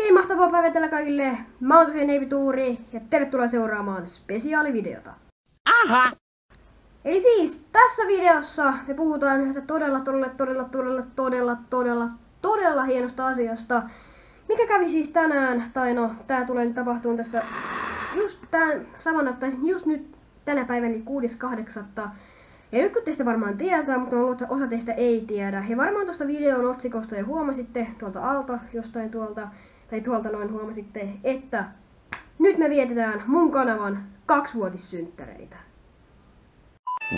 Oikein mahtavaa päivää tällä kaikille. Mä oon tosiaan Neivi Tuuri ja tervetuloa seuraamaan spesiaalivideota. Aha! Eli siis tässä videossa me puhutaan yhdestä todella, todella, todella, todella, todella, todella, todella hienosta asiasta. Mikä kävi siis tänään, tai no, tää tulee nyt tapahtumaan tässä just tämän samana, tai just nyt tänä päivänä, eli 6.8. Ja jotkut teistä varmaan tietää, mutta on ollut, että osa teistä ei tiedä. Ja varmaan tuosta videon otsikosta jo huomasitte tuolta alta, jostain tuolta, tai tuolta noin huomasitte, että nyt me vietetään mun kanavan kaksivuotissynttäreitä.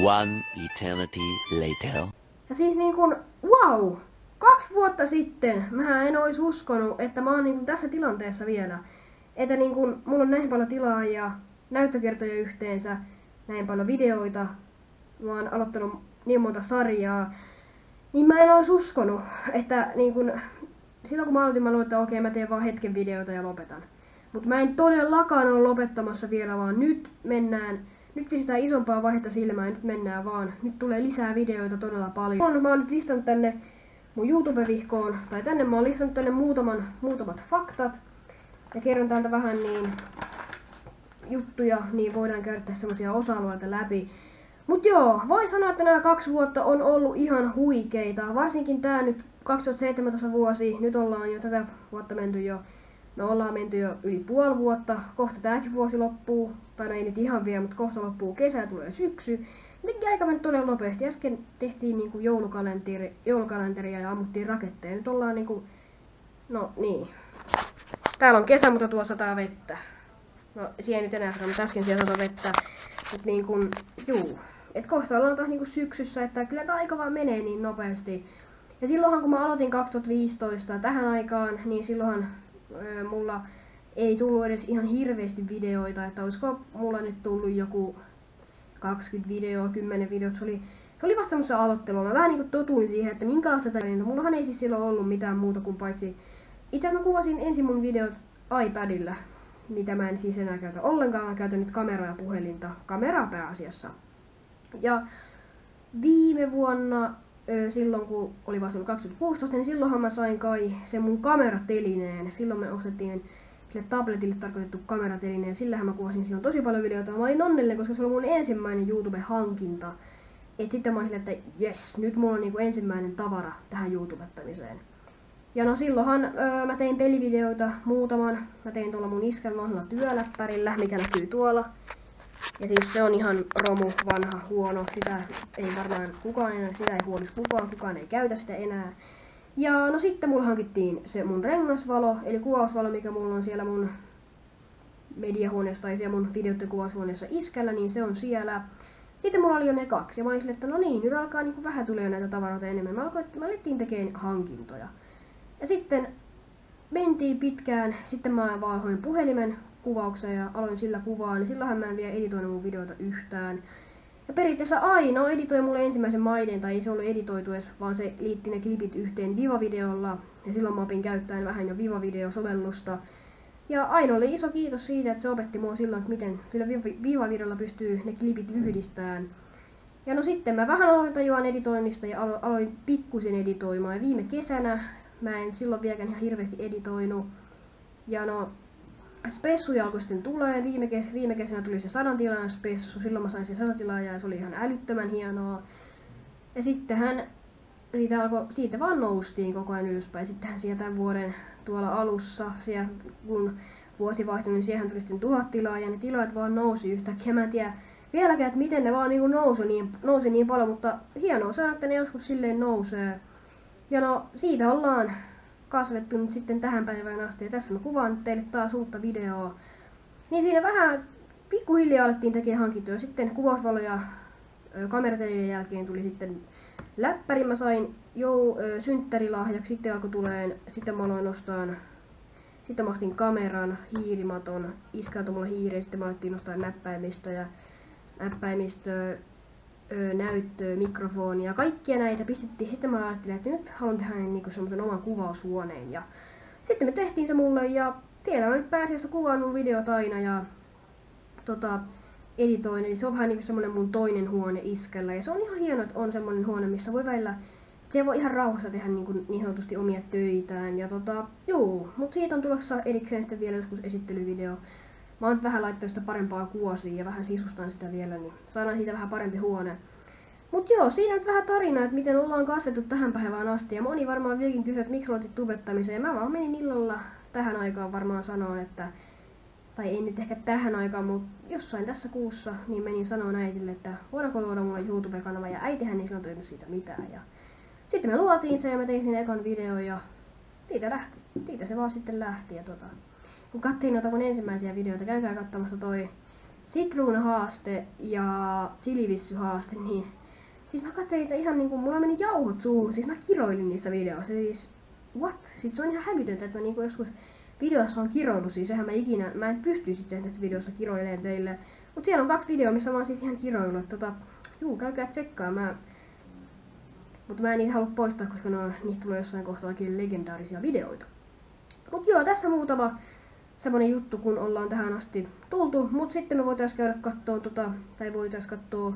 One eternity later. Ja siis niin kun, wow! Kaksi vuotta sitten mä en olisi uskonut, että mä oon niin kun tässä tilanteessa vielä. Että niin kun, mulla on näin paljon tilaa ja näyttökertoja yhteensä, näin paljon videoita. Mä oon aloittanut niin monta sarjaa. Niin mä en olisi uskonut, että niin kun, silloin kun mä aloitin, mä luulin, että okei, mä teen vaan hetken videoita ja lopetan. Mutta mä en todellakaan ole lopettamassa vielä, vaan nyt mennään nyt pistetään isompaa vaihetta silmään, nyt mennään vaan. Nyt tulee lisää videoita todella paljon. Mä oon nyt listannut tänne mun YouTube-vihkoon, tai tänne mä oon listannut tänne muutaman, muutamat faktat. Ja kerron täältä vähän niin juttuja, niin voidaan käydä tässä semmosia osa-alueita läpi. Mut joo, voi sanoa, että nämä kaksi vuotta on ollut ihan huikeita. Varsinkin tää nyt 2017 vuosi, nyt ollaan jo tätä vuotta menty jo me ollaan menty jo yli puoli vuotta, kohta tääkin vuosi loppuu, tai no ei nyt ihan vielä, mutta kohta loppuu kesä tulee syksy. Jotenkin aika mennyt todella nopeasti. Äsken tehtiin niinku joulukalenteri, joulukalenteria ja ammuttiin raketteja. Nyt ollaan niinku, no niin. Täällä on kesä, mutta tuossa sataa vettä. No, siihen nyt enää mutta äsken siellä sataa vettä. Mut niin kun, juu. Et kohta ollaan taas niinku syksyssä, että kyllä tämä aika vaan menee niin nopeasti. Ja silloinhan kun mä aloitin 2015 tähän aikaan, niin silloinhan mulla ei tullut edes ihan hirveästi videoita, että olisiko mulla nyt tullut joku 20 videoa, 10 videoa, se oli, se oli vasta semmoista aloittelua. Mä vähän niinku totuin siihen, että minkälaista tätä niin Mullahan ei siis silloin ollut mitään muuta kuin paitsi... Itse mä kuvasin ensin mun videot iPadilla, mitä mä en siis enää käytä ollenkaan. Mä käytän nyt kameraa ja puhelinta. Kameraa pääasiassa. Ja viime vuonna silloin kun oli vasta 2016, niin silloinhan mä sain kai sen mun kameratelineen. Silloin me ostettiin sille tabletille tarkoitettu kameratelineen. Sillähän mä kuvasin silloin tosi paljon videoita. Mä olin onnellinen, koska se oli mun ensimmäinen YouTube-hankinta. Et sitten mä olin että jes, nyt mulla on niinku ensimmäinen tavara tähän YouTubettamiseen. Ja no silloinhan öö, mä tein pelivideoita muutaman. Mä tein tuolla mun iskän vanhalla työläppärillä, mikä näkyy tuolla. Ja siis se on ihan romu, vanha, huono. Sitä ei varmaan kukaan enää, sitä ei huolisi kukaan, kukaan ei käytä sitä enää. Ja no sitten mulla hankittiin se mun rengasvalo, eli kuvausvalo, mikä mulla on siellä mun mediahuoneessa tai siellä mun videoiden kuvaushuoneessa iskällä, niin se on siellä. Sitten mulla oli jo ne kaksi, ja mä olin sille, että no niin, nyt alkaa niinku vähän tulee näitä tavaroita enemmän. Mä, alkoin, mä alettiin tekemään hankintoja. Ja sitten mentiin pitkään, sitten mä vaihoin puhelimen kuvaukseen ja aloin sillä kuvaa, niin silloinhan mä en vielä editoinut mun videota yhtään. Ja periaatteessa ainoa editoi mulle ensimmäisen maiden, tai ei se ollut editoitu edes, vaan se liitti ne klipit yhteen Viva-videolla. Ja silloin mä opin käyttäen vähän jo Viva-videosovellusta. Ja Aino oli iso kiitos siitä, että se opetti mua silloin, että miten sillä Viva-videolla pystyy ne klipit yhdistämään. Ja no sitten mä vähän aloin tajuan editoinnista ja aloin pikkusen editoimaan. Ja viime kesänä mä en silloin vieläkään ihan hirveästi editoinut. Ja no spessuja alkoi sitten tulee. Viime, kes viime kesänä tuli se sadan tilan spessu. Silloin mä sain sen sadan ja se oli ihan älyttömän hienoa. Ja sittenhän niitä alkoi, siitä vaan noustiin koko ajan ylöspäin. Sittenhän siellä tämän vuoden tuolla alussa, siellä, kun vuosi vaihtui, niin siihen tuli sitten tuhat tilaa ja ne tilat vaan nousi yhtäkkiä. Mä en tiedä vieläkään, että miten ne vaan niin nousi niin, nousi niin paljon, mutta hienoa se että ne joskus silleen nousee. Ja no, siitä ollaan kasvettu nyt sitten tähän päivään asti. Ja tässä mä kuvaan teille taas uutta videoa. Niin siinä vähän pikkuhiljaa alettiin tekemään hankintoja. Sitten kuvausvaloja kameratelien jälkeen tuli sitten läppäri. Mä sain jo synttärilahjaksi. Sitten alkoi tuleen, sitten mä aloin ostaa sitten mä ostin kameran, hiirimaton, iskä mulla hiiri, sitten mä alettiin nostaa näppäimistöä, näppäimistöä, näyttöä, mikrofonia, kaikkia näitä pistettiin. Sitten mä ajattelin, että nyt haluan tehdä niinku semmoisen oman kuvaushuoneen. Ja sitten me tehtiin se mulle ja siellä mä nyt pääasiassa kuvaan mun videot aina ja tota, editoin. Eli se on vähän niinku semmoinen mun toinen huone iskällä. Ja se on ihan hieno, että on semmoinen huone, missä voi välillä se voi ihan rauhassa tehdä niin, kuin, niin sanotusti omia töitään. Ja tota, juu, mutta siitä on tulossa erikseen sitten vielä joskus esittelyvideo. Mä oon vähän laittanut sitä parempaa kuosia ja vähän sisustan sitä vielä, niin saadaan siitä vähän parempi huone. Mut joo, siinä nyt vähän tarinaa, että miten ollaan kasvettu tähän päivään asti. Ja moni varmaan vieläkin kysyy, että miksi tubettamiseen. Mä vaan menin illalla tähän aikaan varmaan sanoa, että tai ei nyt ehkä tähän aikaan, mutta jossain tässä kuussa, niin menin sanoa äitille, että voidaanko luoda mulle YouTube-kanava, ja äitihän ei silloin toinut siitä mitään. Ja sitten me luotiin se ja mä tein sinne ekan video ja siitä, lähti, siitä se vaan sitten lähti. Ja tota, kun katsoin noita mun ensimmäisiä videoita, käykää katsomassa toi Sitruuna-haaste ja Chilivissy-haaste, niin siis mä katselin että ihan niinku, mulla meni jauhot suuhun, siis mä kiroilin niissä videoissa, siis what? Siis se on ihan hävytöntä, että mä niinku joskus videossa on kiroilu, siis sehän mä ikinä, mä en pystyisi sitten tässä videossa kiroilemaan teille. Mut siellä on kaksi videoa, missä mä oon siis ihan kiroillut, tota, juu, käykää tsekkaa, mä mutta mä en niitä halua poistaa, koska no, niistä tulee jossain kohtaa legendaarisia videoita. Mut joo, tässä muutama semmonen juttu, kun ollaan tähän asti tultu. Mut sitten me voitais käydä kattoo tota, tai voitais kattoo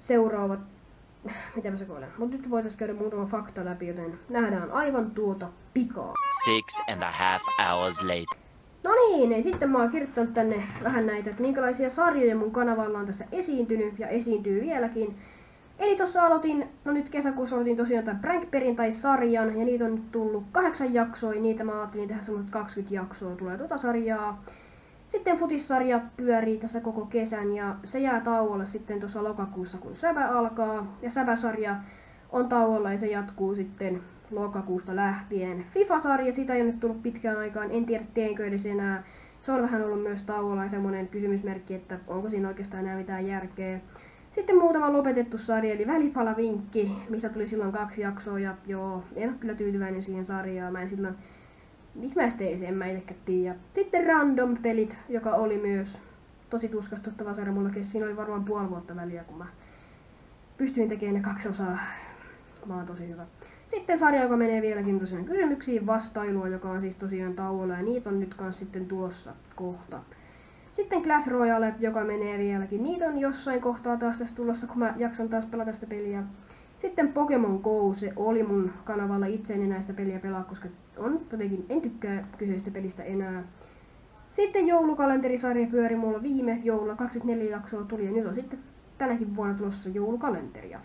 seuraavat, mitä mä sekoilen. Mut nyt voitais käydä muutama fakta läpi, joten nähdään aivan tuota pikaa. Six and a half hours later. No niin, niin sitten mä oon kirjoittanut tänne vähän näitä, että minkälaisia sarjoja mun kanavalla on tässä esiintynyt ja esiintyy vieläkin. Eli tuossa aloitin, no nyt kesäkuussa aloitin tosiaan tämän prank sarjan ja niitä on nyt tullut kahdeksan jaksoa, ja niitä mä ajattelin tehdä semmoiset 20 jaksoa tulee tuota sarjaa. Sitten futissarja pyörii tässä koko kesän ja se jää tauolle sitten tuossa lokakuussa kun säbä alkaa. Ja säbäsarja on tauolla ja se jatkuu sitten lokakuusta lähtien. FIFA-sarja, sitä ei ole nyt tullut pitkään aikaan, en tiedä teenkö edes enää. Se on vähän ollut myös tauolla ja semmoinen kysymysmerkki, että onko siinä oikeastaan enää mitään järkeä. Sitten muutama lopetettu sarja, eli Välipalavinkki, missä tuli silloin kaksi jaksoa, ja joo, en ole kyllä tyytyväinen siihen sarjaan. Mä en silloin, miksi mä tein sen, en mä tiedä. Sitten Random Pelit, joka oli myös tosi tuskastuttava sarja mulla. Siinä oli varmaan puoli vuotta väliä, kun mä pystyin tekemään ne kaksi osaa. Mä oon tosi hyvä. Sitten sarja, joka menee vieläkin tosiaan kysymyksiin vastailua, joka on siis tosiaan tauolla, ja niitä on nyt kans sitten tulossa kohta. Sitten Clash Royale, joka menee vieläkin. Niitä on jossain kohtaa taas tässä tulossa, kun mä jaksan taas pelata sitä peliä. Sitten Pokemon Go, se oli mun kanavalla itse en näistä peliä pelaa, koska on jotenkin, en tykkää kyseistä pelistä enää. Sitten joulukalenterisarja pyöri mulla viime joululla, 24 jaksoa tuli ja nyt on sitten tänäkin vuonna tulossa joulukalenteria.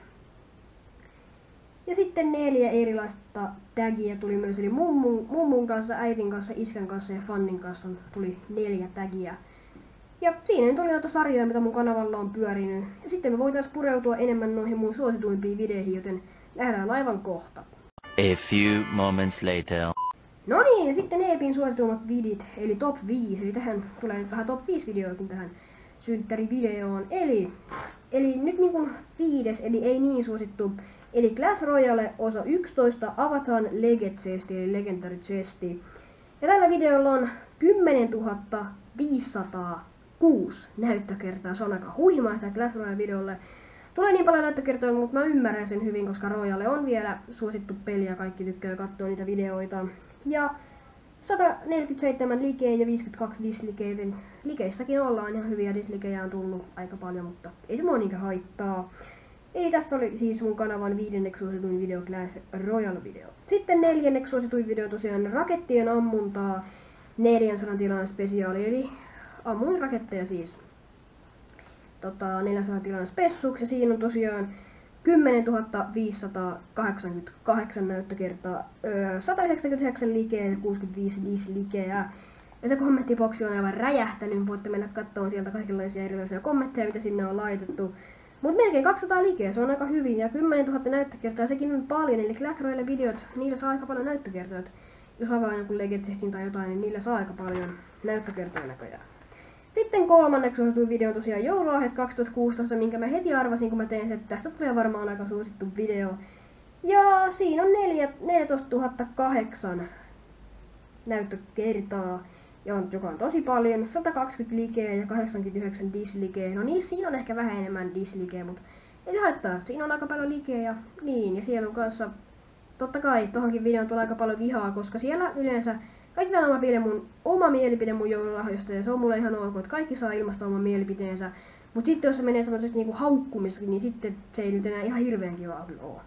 Ja sitten neljä erilaista tagia tuli myös, eli mummun, mummun kanssa, äitin kanssa, iskän kanssa ja fannin kanssa tuli neljä tagia. Ja siinä nyt oli noita sarjoja, mitä mun kanavalla on pyörinyt. Ja sitten me voitais pureutua enemmän noihin mun suosituimpiin videoihin, joten nähdään aivan kohta. A few moments later. No niin, sitten Eepin suosituimmat vidit, eli top 5. Eli tähän tulee nyt vähän top 5 videoakin tähän synttärivideoon. Eli, eli nyt niinku viides, eli ei niin suosittu. Eli Clash Royale osa 11 Avatar Legend Chest, eli Legendary Chesti. Ja tällä videolla on 10 500 kuusi näyttökertaa. Se on aika huimaa sitä Clash Royale-videolle. Tulee niin paljon näyttökertoja, mutta mä ymmärrän sen hyvin, koska Royale on vielä suosittu peli ja kaikki tykkää katsoa niitä videoita. Ja 147 likeä ja 52 dislikeä, likeissäkin ollaan ihan hyviä dislikejä on tullut aika paljon, mutta ei se mua niinkä haittaa. Eli tässä oli siis mun kanavan viidenneksi suosituin video Clash Royale video. Sitten neljänneksi suosituin video tosiaan rakettien ammuntaa 400 tilan spesiaali, eli ammuin raketteja siis tota, 400 tilan spessuksi ja siinä on tosiaan 10 588 näyttökertaa, öö, 199 likeä ja 65 dislikeä. Ja se kommenttiboksi on aivan räjähtänyt, voitte mennä katsomaan sieltä kaikenlaisia erilaisia kommentteja, mitä sinne on laitettu. Mutta melkein 200 likeä, se on aika hyvin, ja 10 000 näyttökertaa, sekin on paljon, eli Clash videot, niillä saa aika paljon näyttökertoja. Jos avaa jonkun Legendestin tai jotain, niin niillä saa aika paljon näyttökertoja näköjään. Sitten kolmanneksi suosituin video tosiaan joululahjat 2016, minkä mä heti arvasin, kun mä tein sen, että tästä tulee varmaan aika suosittu video. Ja siinä on 14 008 näyttökertaa, joka on tosi paljon, 120 likeä ja 89 dislikeä. No niin, siinä on ehkä vähän enemmän dislikeä, mutta ei haittaa. Siinä on aika paljon likeä ja niin, ja siellä on kanssa, totta kai tohonkin videoon tulee aika paljon vihaa, koska siellä yleensä kaikki on oma mun, oma mielipide mun joululahjoista ja se on mulle ihan ok, että kaikki saa ilmaista oman mielipiteensä. Mutta sitten jos se menee semmoisesta niinku haukkumisesta, niin sitten se ei nyt enää ihan hirveän kiva kyllä oo.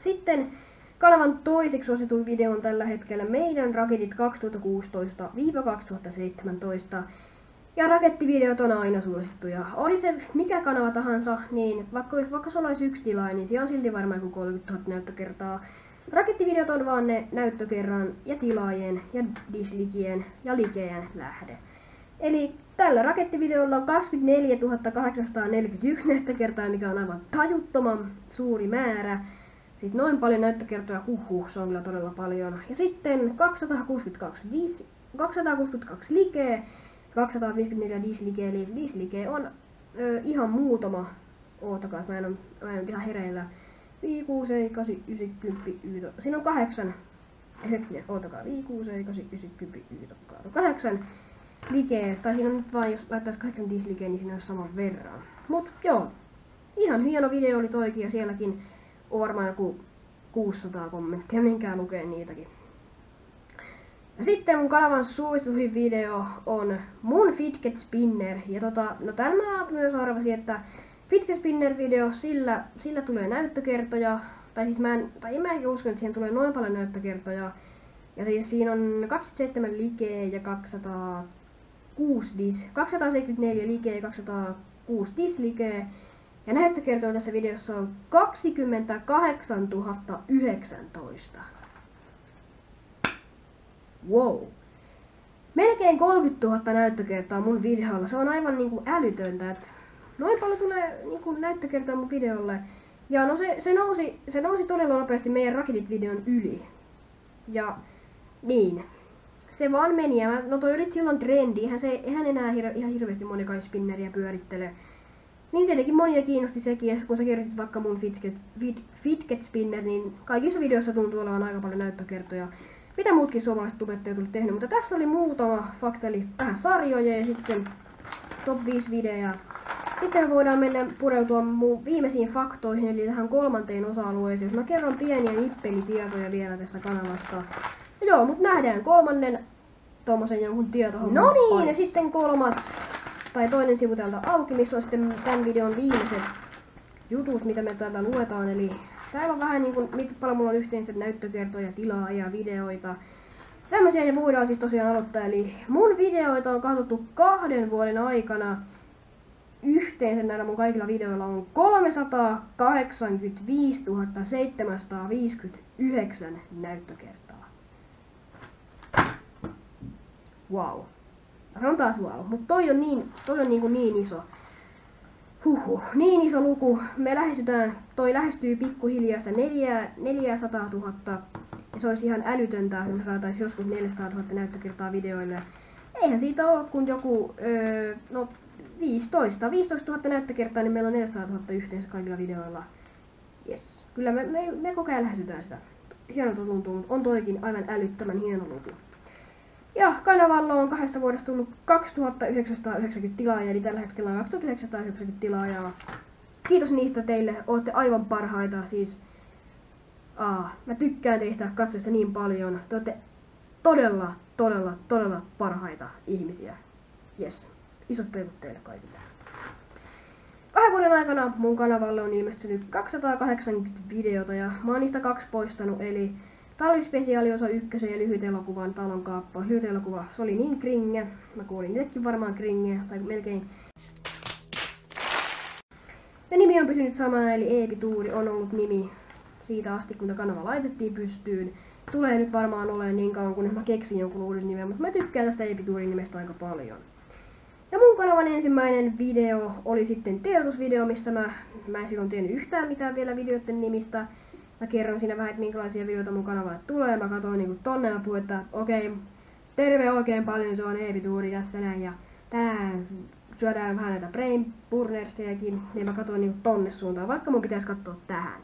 Sitten kanavan toiseksi suosituin video on tällä hetkellä meidän raketit 2016-2017. Ja rakettivideot on aina suosittuja. Oli se mikä kanava tahansa, niin vaikka, vaikka se olisi yksi tilaaja, niin siellä on silti varmaan kuin 30 000 näyttökertaa. Rakettivideot on vaan ne näyttökerran ja tilaajien ja dislikien ja likejen lähde. Eli tällä rakettivideolla on 24 841 näyttökertaa, mikä on aivan tajuttoman suuri määrä. Siis noin paljon näyttökertoja, huhhuh, se on kyllä todella paljon. Ja sitten 262, 262 likeä 254 dislike, eli dislike on ö, ihan muutama. Ootakaa, mä en ole ihan hereillä. 5, 6, 8, 9, 10, 11. Siinä on kahdeksan. Hetkinen, ootakaa. 5, 6, 8, 9, 10, 11, kahdeksan likeä. Tai siinä on nyt vaan, jos laittaisi kahdeksan dislikeä, niin siinä olisi saman verran. Mut joo, ihan hieno video oli toikin ja sielläkin on varmaan joku 600 kommenttia, minkää lukee niitäkin. Ja sitten mun kanavan suosituin video on mun Fidget Spinner. Ja tota, no täällä mä myös arvasin, että Fidget Spinner video, sillä, sillä tulee näyttökertoja. Tai siis mä en, tai en mä ehkä usko, että siihen tulee noin paljon näyttökertoja. Ja siis siinä on 27 likeä ja 206 dis, 274 likeä ja 206 dislikeä. Ja näyttökertoja tässä videossa on 28 019. Wow. Melkein 30 000 näyttökertaa mun videolla. Se on aivan niinku älytöntä. Et noin paljon tulee niinku näyttökertaa mun videolle. Ja no se, se, nousi, se nousi todella nopeasti meidän Rakitit-videon yli. Ja niin. Se vaan meni. Ja mä, no toi oli silloin trendi. Eihän, se, eihän enää hir, ihan hirveästi monikaan spinneriä pyörittele. Niin tietenkin monia kiinnosti sekin, ja kun sä kerrotit vaikka mun Fidget, Fid, Fidget Spinner, niin kaikissa videoissa tuntuu olevan aika paljon näyttökertoja mitä muutkin suomalaiset tubettajat oli tehnyt. Mutta tässä oli muutama fakta, eli vähän sarjoja ja sitten top 5 videoja. Sitten voidaan mennä pureutua mun viimeisiin faktoihin, eli tähän kolmanteen osa-alueeseen. Jos mä kerron pieniä nippelitietoja vielä tästä kanavasta. Ja joo, mutta nähdään kolmannen tuommoisen jonkun tietohomman No niin, parissa. ja sitten kolmas, tai toinen sivu täältä auki, missä on sitten tämän videon viimeiset jutut, mitä me täältä luetaan. Eli Täällä on vähän niin kuin, miten paljon mulla on yhteensä näyttökertoja, tilaa ja videoita. Tämmöisiä ne voidaan siis tosiaan aloittaa. Eli mun videoita on katsottu kahden vuoden aikana. Yhteensä näillä mun kaikilla videoilla on 385 759 näyttökertaa. Wow. Se on taas wow. Mutta toi on niin, toi on niin, kuin niin iso. Huhhuh, niin iso luku. Me lähestytään, toi lähestyy pikkuhiljaa sitä 400 000. Ja se olisi ihan älytöntä, jos me saataisiin joskus 400 000 näyttökertaa videoille. Eihän siitä ole kun joku, öö, no 15, 15 000 näyttökertaa, niin meillä on 400 000 yhteensä kaikilla videoilla. Yes. Kyllä me, me, me koko ajan lähestytään sitä. Hienolta tuntuu, mutta on toikin aivan älyttömän hieno luku. Ja kanavalla on kahdesta vuodesta tullut 2990 tilaajaa, eli tällä hetkellä on 2990 tilaajaa. Kiitos niistä teille, olette aivan parhaita. Siis, aa, mä tykkään teistä katsojista niin paljon. Te olette todella, todella, todella parhaita ihmisiä. Yes, isot peukut teille kaikille. Kahden vuoden aikana mun kanavalle on ilmestynyt 280 videota ja mä oon niistä kaksi poistanut, eli Talvispesiaali osa ykkösen ja lyhyt elokuvan talon kaappa. Lyhyt elokuva, se oli niin kringe. Mä kuulin itsekin varmaan kringe, tai melkein. Ja nimi on pysynyt samana, eli Eepituuri on ollut nimi siitä asti, kun kanava laitettiin pystyyn. Tulee nyt varmaan olemaan niin kauan, kun mä keksin jonkun uuden nimen, mutta mä tykkään tästä Eepituurin nimestä aika paljon. Ja mun kanavan ensimmäinen video oli sitten tiedotusvideo, missä mä, mä en silloin tiennyt yhtään mitään vielä videoiden nimistä mä kerron siinä vähän, että minkälaisia videoita mun kanavalle tulee. Mä katsoin niinku tonne ja puhuin, että okei, okay, terve oikein paljon, se on Eepi-tuuri tässä näin. Ja tänään syödään vähän näitä brain burnersiakin, niin mä katsoin niinku tonne suuntaan, vaikka mun pitäisi katsoa tähän.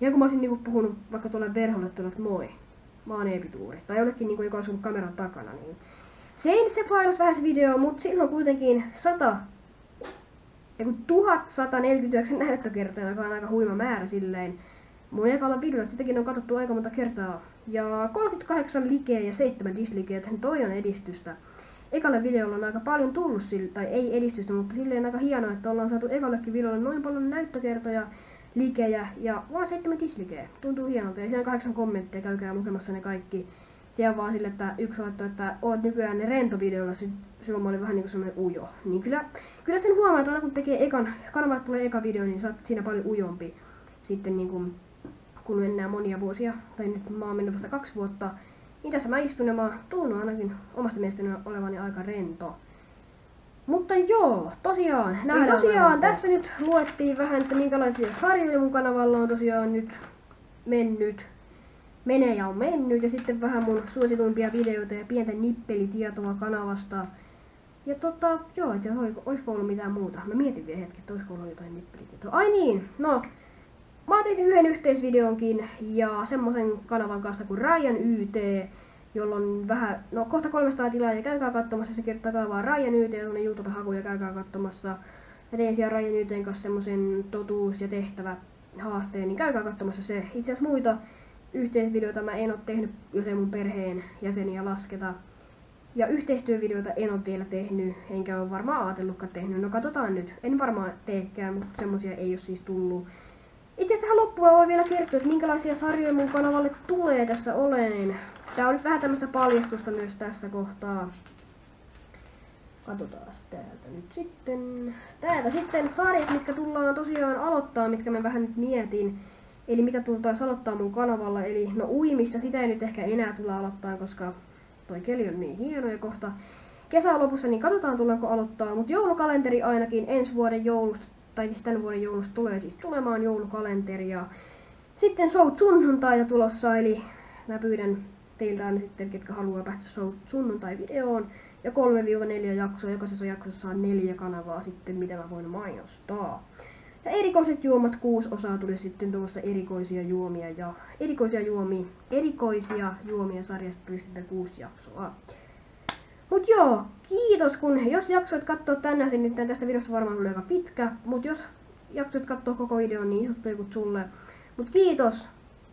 Ja kun mä olisin niinku puhunut vaikka tuolle verholle että moi, mä oon Eepi-tuuri. Tai jollekin niinku, joka on kameran takana, niin se ei se failas vähän se video, mutta siinä on kuitenkin 100 ja 1149 näyttökertaa, joka on aika huima määrä silleen. Mun ekalla videolla sitäkin on katsottu aika monta kertaa. Ja 38 likeä ja 7 dislikeä, että toi on edistystä. Ekalle videolla on aika paljon tullut sille, tai ei edistystä, mutta silleen aika hienoa, että ollaan saatu ekallekin videolle noin paljon näyttökertoja. likejä ja vaan seitsemän dislikeä. Tuntuu hienolta ja siellä on kahdeksan kommentteja, käykää lukemassa ne kaikki. Siellä on vaan sille, että yksi laittoi, että oot nykyään ne rentovideolla, silloin mä olin vähän niinku semmonen ujo. Niin kyllä, kyllä sen huomaa, että aina kun tekee ekan, kanavalle tulee eka video, niin sä oot siinä paljon ujompi. Sitten niinku, kun mennään monia vuosia, tai nyt mä oon mennyt vasta kaksi vuotta, niin tässä mä istun ja mä tunnun ainakin omasta mielestäni olevani aika rento. Mutta joo, tosiaan, näin tosiaan tässä nyt luettiin vähän, että minkälaisia sarjoja mun kanavalla on tosiaan nyt mennyt. Menee ja on mennyt ja sitten vähän mun suosituimpia videoita ja pientä nippelitietoa kanavasta. Ja tota, joo, et olisiko, ollut mitään muuta? Mä mietin vielä hetki, että olisiko ollut jotain nippelitietoa. Ai niin, no. Mä oon tehnyt yhden yhteisvideonkin ja semmosen kanavan kanssa kuin Ryan YT jolla on vähän, no kohta 300 tilaa ja käykää katsomassa, se kirjoittakaa vaan Ryan YT tuonne YouTube-haku ja käykää katsomassa. Mä tein siellä Ryan YTn kanssa semmosen totuus- ja tehtävä haasteen, niin käykää katsomassa se. Itse asiassa muita yhteisvideoita mä en oo tehnyt, jos ei mun perheen jäseniä lasketa. Ja yhteistyövideoita en ole vielä tehnyt, enkä ole varmaan ajatellutkaan tehnyt. No katsotaan nyt. En varmaan teekään, mutta semmosia ei ole siis tullut. Itse asiassa tähän loppuun voi vielä kertoa, että minkälaisia sarjoja mun kanavalle tulee tässä oleen. Tää on nyt vähän tämmöistä paljastusta myös tässä kohtaa. Katsotaan täältä nyt sitten. Täältä sitten sarjat, mitkä tullaan tosiaan aloittaa, mitkä mä vähän nyt mietin. Eli mitä tultaisiin aloittaa mun kanavalla. Eli no uimista, sitä ei nyt ehkä enää tulla aloittaa, koska toi keli on niin hieno ja kohta kesän lopussa, niin katsotaan tullaanko aloittaa. Mutta joulukalenteri ainakin ensi vuoden joulusta, tai siis tämän vuoden joulusta tulee siis tulemaan joulukalenteri. Ja sitten show sunnuntaita tulossa, eli mä pyydän teiltä aina sitten, ketkä haluaa päästä sunnuntai-videoon. Ja 3-4 jaksoa, jokaisessa jaksossa on neljä kanavaa sitten, mitä mä voin mainostaa. Ja erikoiset juomat, kuusi osaa tuli sitten tuommoista erikoisia juomia ja erikoisia juomia, erikoisia juomia sarjasta sitten kuusi jaksoa. Mut joo, kiitos kun, jos jaksoit katsoa tänään, niin tästä videosta varmaan tulee aika pitkä, mut jos jaksoit katsoa koko videon, niin isot peikut sulle. Mut kiitos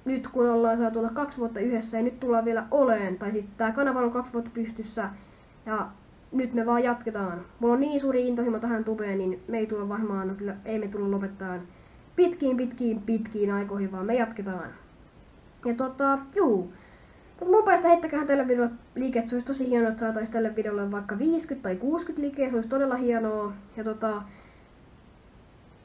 nyt kun ollaan saatu olla kaksi vuotta yhdessä ja nyt tullaan vielä oleen, tai siis tää kanava on kaksi vuotta pystyssä ja nyt me vaan jatketaan. Mulla on niin suuri intohimo tähän tubeen, niin me ei tulla varmaan, no kyllä ei me tulla lopettaa pitkiin, pitkiin, pitkiin aikoihin, vaan me jatketaan. Ja tota, juu. Mutta mun päästä heittäkää tälle videolle liike, se olisi tosi hienoa, että saataisiin tälle videolle vaikka 50 tai 60 liikeä, se olisi todella hienoa. Ja tota,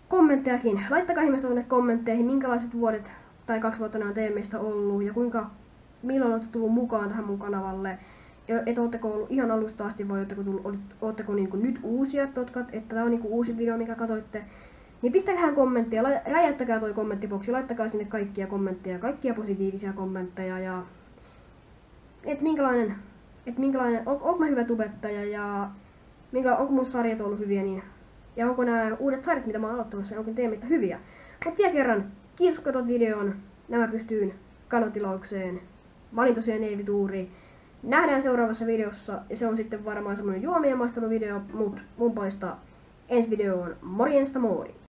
kommenttejakin. Laittakaa ihmeessä tuonne kommentteihin, minkälaiset vuodet tai kaksi vuotta nämä teemistä ollut ja kuinka, milloin olette tullut mukaan tähän mun kanavalle. Että ootteko ollut ihan alusta asti vai ootteko, tullut, ootteko niinku nyt uusia, totkat, että tämä on niinku uusi video, mikä katoitte. Niin pistäkää kommentteja, räjäyttäkää toi kommenttiboksi, laittakaa sinne kaikkia kommentteja, kaikkia positiivisia kommentteja ja että minkälainen, että minkälainen, on, onko mä hyvä tubettaja ja minkä, onko mun sarjat ollut hyviä niin, ja onko nämä uudet sarjat, mitä mä oon aloittamassa, onko teemistä hyviä. Mutta vielä kerran, Kiitos kun videon. Nämä pystyyn kanotilaukseen. Mä olin tosiaan Tuuri. Nähdään seuraavassa videossa ja se on sitten varmaan semmonen juomien maistelun video, mut mun puolesta ensi video on morjesta moi!